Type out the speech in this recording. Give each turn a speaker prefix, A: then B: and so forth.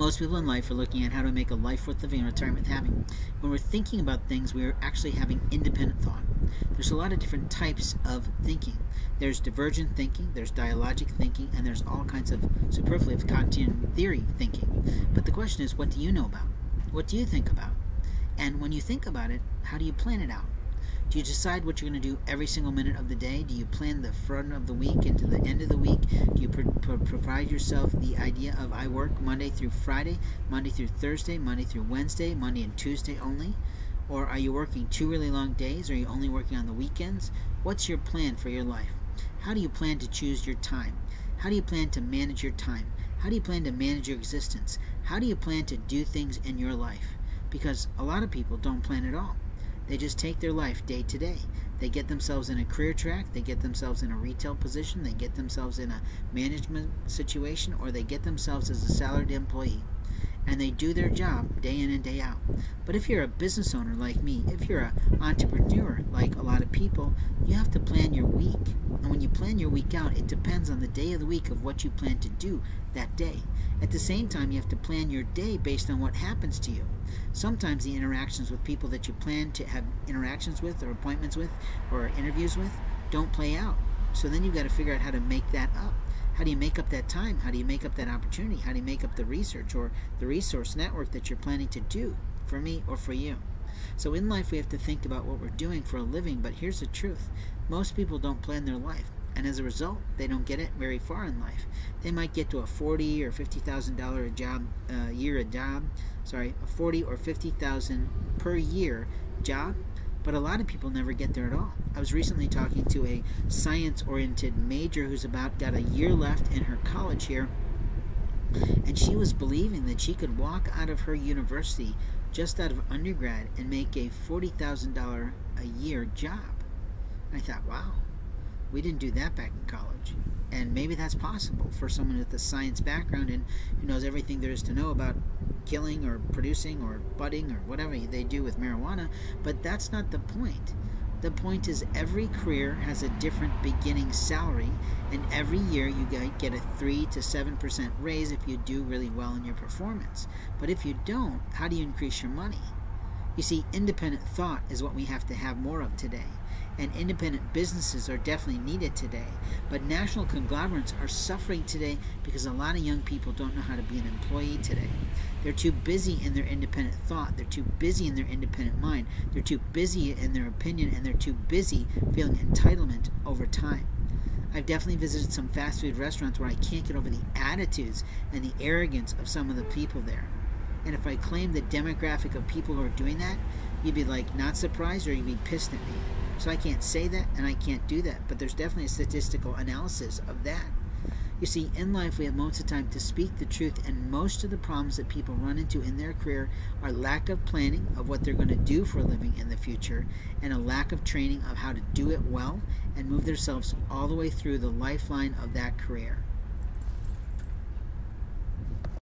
A: Most people in life are looking at how to make a life worth living in retirement having. When we're thinking about things, we're actually having independent thought. There's a lot of different types of thinking. There's divergent thinking, there's dialogic thinking, and there's all kinds of superfluous Kantian theory thinking. But the question is, what do you know about? What do you think about? And when you think about it, how do you plan it out? Do you decide what you're going to do every single minute of the day? Do you plan the front of the week into the end of the week? Do you pro- pro- provide yourself the idea of I work Monday through Friday, Monday through Thursday, Monday through Wednesday, Monday and Tuesday only? Or are you working two really long days? Or are you only working on the weekends? What's your plan for your life? How do you plan to choose your time? How do you plan to manage your time? How do you plan to manage your existence? How do you plan to do things in your life? Because a lot of people don't plan at all. They just take their life day to day. They get themselves in a career track, they get themselves in a retail position, they get themselves in a management situation, or they get themselves as a salaried employee. And they do their job day in and day out. But if you're a business owner like me, if you're an entrepreneur like a lot of people, you have to plan your week. And when you plan your week out, it depends on the day of the week of what you plan to do that day. At the same time, you have to plan your day based on what happens to you. Sometimes the interactions with people that you plan to have interactions with, or appointments with, or interviews with, don't play out. So then you've got to figure out how to make that up. How do you make up that time? How do you make up that opportunity? How do you make up the research or the resource network that you're planning to do for me or for you? So in life, we have to think about what we're doing for a living, but here's the truth most people don't plan their life and as a result, they don't get it very far in life. They might get to a forty or fifty thousand dollar a job uh, year a job, sorry, a forty or fifty thousand per year job, but a lot of people never get there at all. I was recently talking to a science-oriented major who's about got a year left in her college here, and she was believing that she could walk out of her university just out of undergrad and make a forty thousand dollar a year job. I thought, wow, we didn't do that back in college. And maybe that's possible for someone with a science background and who knows everything there is to know about killing or producing or budding or whatever they do with marijuana. But that's not the point. The point is every career has a different beginning salary, and every year you get a 3 to 7% raise if you do really well in your performance. But if you don't, how do you increase your money? You see, independent thought is what we have to have more of today and independent businesses are definitely needed today. But national conglomerates are suffering today because a lot of young people don't know how to be an employee today. They're too busy in their independent thought, they're too busy in their independent mind, they're too busy in their opinion, and they're too busy feeling entitlement over time. I've definitely visited some fast food restaurants where I can't get over the attitudes and the arrogance of some of the people there. And if I claim the demographic of people who are doing that, you'd be like not surprised or you'd be pissed at me. So I can't say that and I can't do that, but there's definitely a statistical analysis of that. You see, in life we have moments of time to speak the truth, and most of the problems that people run into in their career are lack of planning of what they're going to do for a living in the future, and a lack of training of how to do it well and move themselves all the way through the lifeline of that career.